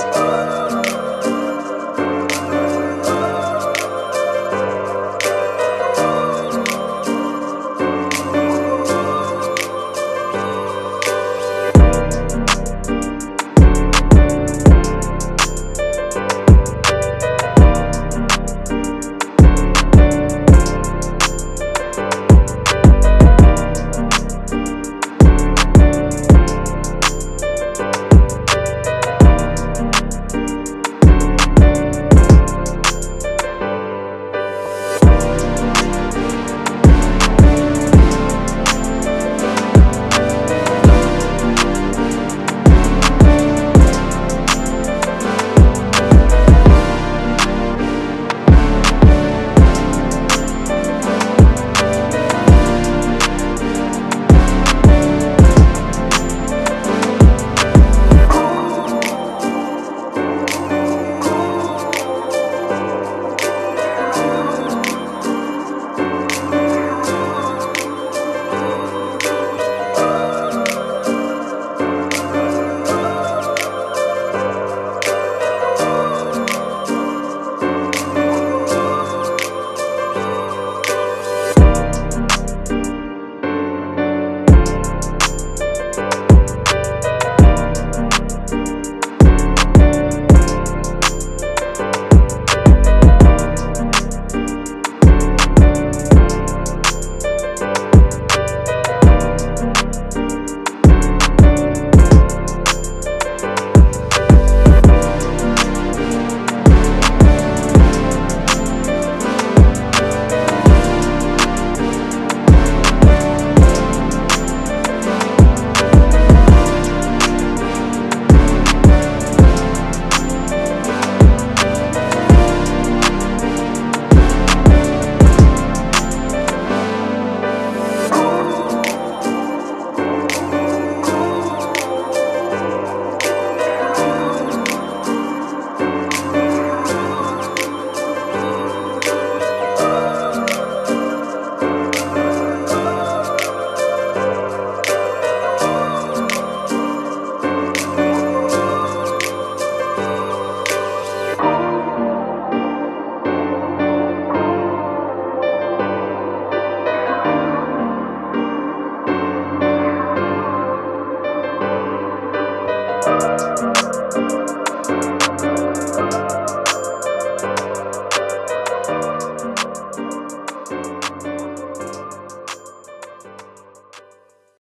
Yes.